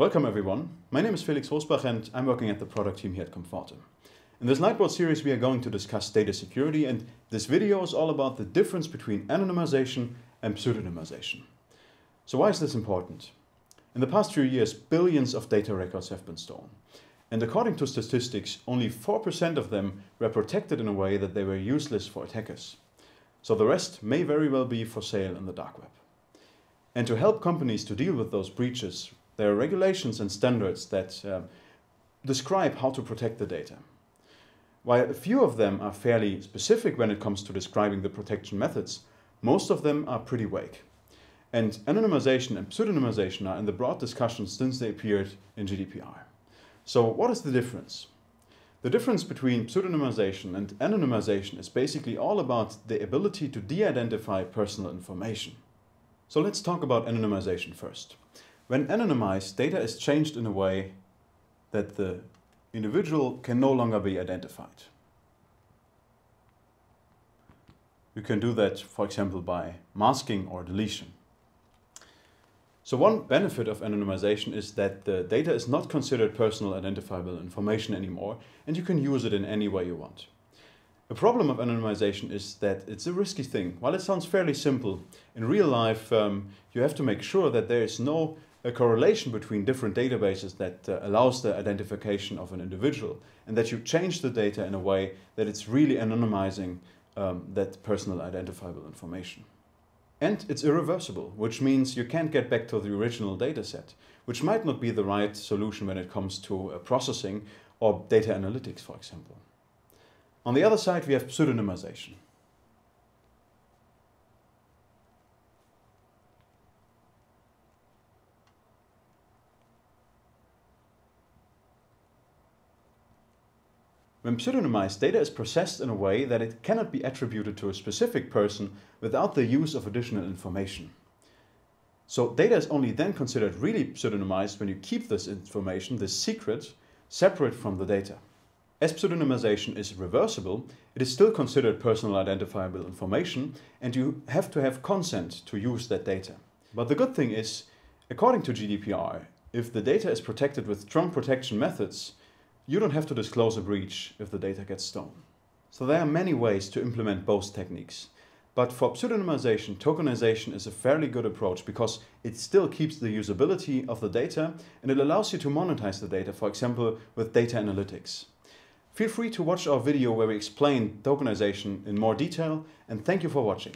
Welcome everyone. My name is Felix Rosbach and I'm working at the product team here at comforte. In this Lightboard series we are going to discuss data security and this video is all about the difference between anonymization and pseudonymization. So why is this important? In the past few years billions of data records have been stolen. And according to statistics, only 4% of them were protected in a way that they were useless for attackers. So the rest may very well be for sale in the dark web. And to help companies to deal with those breaches, there are regulations and standards that uh, describe how to protect the data. While a few of them are fairly specific when it comes to describing the protection methods, most of them are pretty vague. And anonymization and pseudonymization are in the broad discussion since they appeared in GDPR. So what is the difference? The difference between pseudonymization and anonymization is basically all about the ability to de-identify personal information. So let's talk about anonymization first. When anonymized, data is changed in a way that the individual can no longer be identified. You can do that, for example, by masking or deletion. So one benefit of anonymization is that the data is not considered personal identifiable information anymore, and you can use it in any way you want. The problem of anonymization is that it's a risky thing. While it sounds fairly simple, in real life um, you have to make sure that there is no a correlation between different databases that uh, allows the identification of an individual and that you change the data in a way that it's really anonymizing um, that personal identifiable information. And it's irreversible, which means you can't get back to the original data set, which might not be the right solution when it comes to uh, processing or data analytics, for example. On the other side, we have pseudonymization. When pseudonymized, data is processed in a way that it cannot be attributed to a specific person without the use of additional information. So data is only then considered really pseudonymized when you keep this information, this secret, separate from the data. As pseudonymization is reversible, it is still considered personal identifiable information and you have to have consent to use that data. But the good thing is, according to GDPR, if the data is protected with strong protection methods, you don't have to disclose a breach if the data gets stolen. So there are many ways to implement both techniques. But for pseudonymization, tokenization is a fairly good approach because it still keeps the usability of the data and it allows you to monetize the data, for example, with data analytics. Feel free to watch our video where we explain tokenization in more detail and thank you for watching.